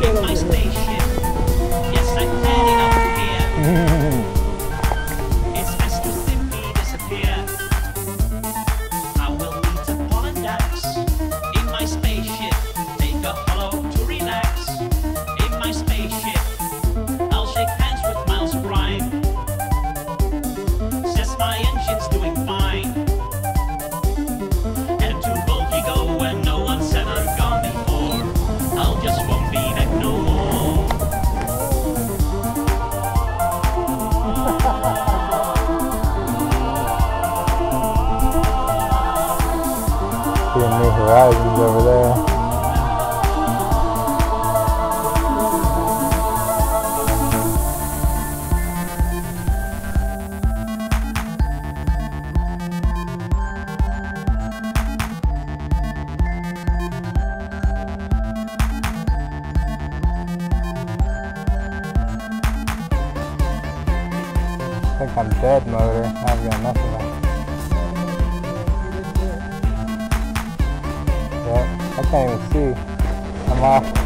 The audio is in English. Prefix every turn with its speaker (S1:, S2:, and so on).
S1: Nice over.
S2: seeing new horizons over there. I think I'm dead motor, I've got nothing can't even see. I'm off.